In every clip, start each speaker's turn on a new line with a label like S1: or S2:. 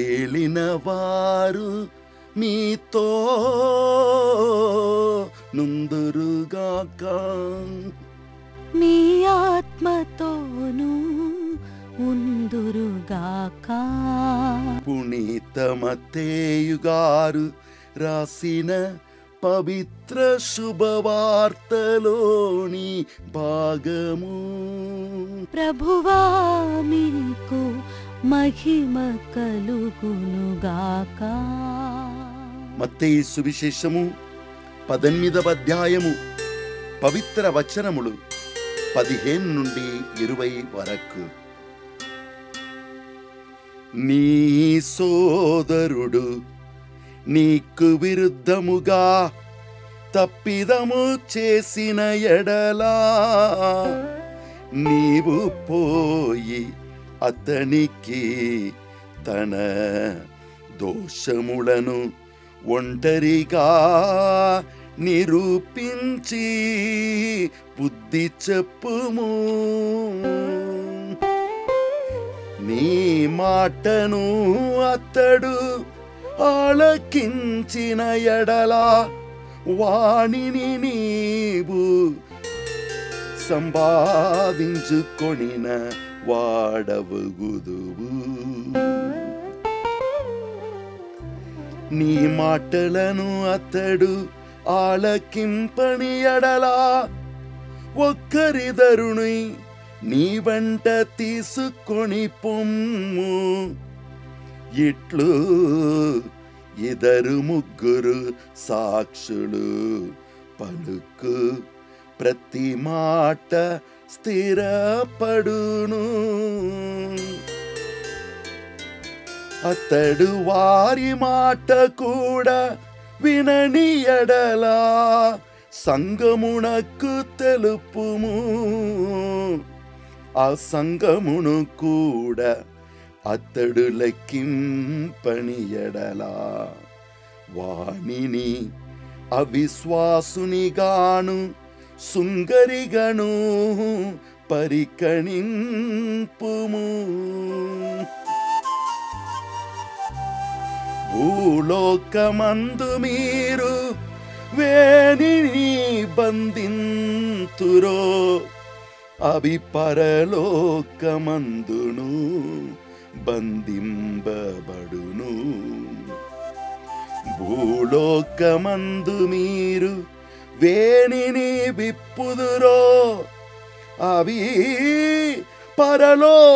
S1: ఏలిన వారు మీతో నుందురుగాక
S2: మీ ఆత్మతోనూ ఉందురుగాక
S1: పునీత మత్తేయుగారు రాసిన పవిత్ర శుభవార్తలోని భాగము
S2: ప్రభువా మీకు మహిమ కలుగునుగాక.
S1: మత్తయి సువిశేషము పద్దెనిమిదవ అధ్యాయము పవిత్ర వచనములు పదిహేను నుండి ఇరవై వరకు. నీ సోదరుడు నీకు విరుద్ధముగా తప్పిదము చేసిన ఎడలా నీవు పోయి అతనికి తన దోషములను ఒంటరిగా నిరూపించి బుద్ధి చెప్పుము. నీ మాటను అతడు ఆలకించిన ఎడలా వాణిని నీవు సంపాదించుకొనిన వాడవగుదువు. నీ మాటలను అతడు ఆలకింపని ఎడలా ఒక్కరిదరుని నీ వెంట తీసుకొని పొమ్ము. ఇట్లు ఇద్దరు ముగ్గురు సాక్షులు పలుకు ప్రతి మాట స్థిరపడును అతడు వారి మాట కూడా వినని ఎడలా సంగమునకు తెలుపుము ఆ సంగమును కూడా అతడు లెక్కింపని ఎడలా వాణిని అవిశ్వాసునిగాను సుంగరిగను పరికణింపుము భూలోకమందు మీరు వేణిని బంధింతురో అవి పరలోకమందును బంధింపబడును భూలోకమందు మీరు వేణిని విప్పుదురో అవి పరలోకమందును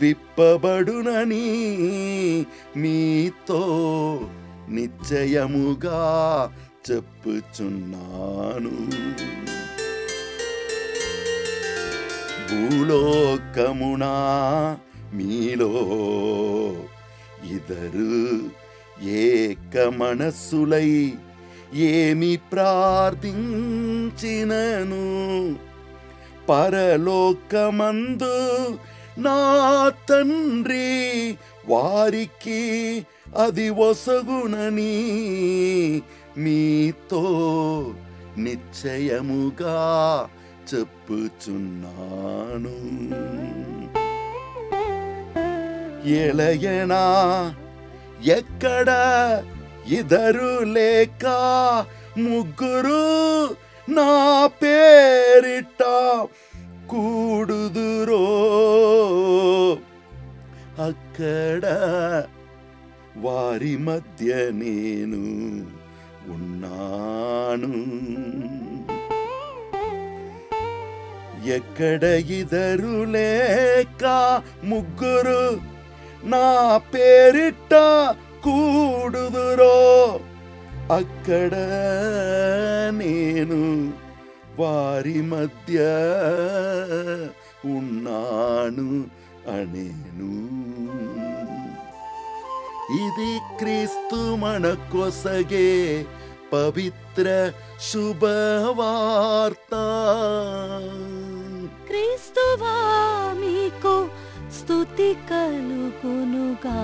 S1: విప్పబడునని మీతో నిశ్చయముగా చెప్పుచున్నాను. భూలోకమునా మీలో ఇద్దరు ఏక మనస్సులై ఏమి ప్రార్థించినను? పరలోకమందు నా తండ్రి వారికి అది ఒసగునని మీతో నిశ్చయముగా చెప్పుచున్నాను. ఎలయనా ఎక్కడ ఇద్దరు లేక ముగ్గురు నా పేరిట కూడుదురో అక్కడ వారి మధ్య నేను ఉన్నాను ఎక్కడ ఇద్దరు లేక ముగ్గురు నా పేరిట కూడుదురో అక్కడ నేను వారి మధ్య ఉన్నాను అనేను ఇది క్రీస్తు మన కొసగే పవిత్ర శుభవార్త
S2: కలుగునుగా